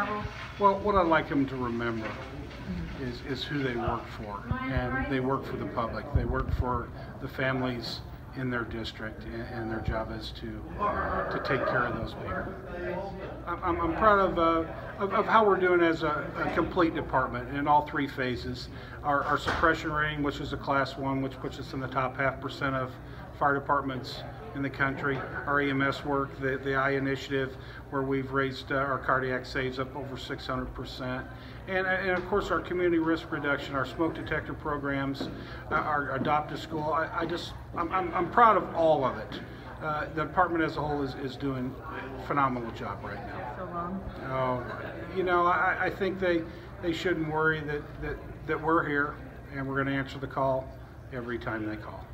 level? Well, what I'd like them to remember is, is who they work for. And they work for the public. They work for the families in their district, and, and their job is to, to take care of those people. I'm, I'm- proud of, uh, of, of how we're doing as a, a complete department in all three phases. Our, our suppression rating, which is a class one, which puts us in the top half percent of fire departments in the country. Our EMS work, the, the I initiative, where we've raised uh, our cardiac saves up over 600%. And, uh, and of course, our community risk reduction, our smoke detector programs, uh, our adopt a school. I, I just, I'm, I'm, I'm proud of all of it. Uh, the department as a whole is, is doing a phenomenal job right now. So long. Oh, you know, I, I think they, they shouldn't worry that, that, that we're here and we're going to answer the call every time they call.